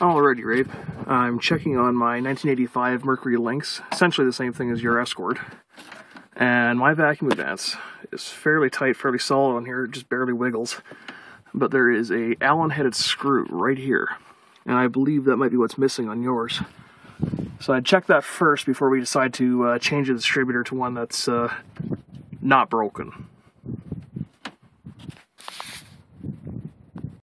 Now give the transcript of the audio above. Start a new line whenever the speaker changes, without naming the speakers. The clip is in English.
Alrighty, Rave. I'm checking on my 1985 Mercury Lynx, essentially the same thing as your Escort. And my vacuum advance is fairly tight, fairly solid on here, it just barely wiggles. But there is a Allen-headed screw right here. And I believe that might be what's missing on yours. So I'd check that first before we decide to uh, change the distributor to one that's uh, not broken.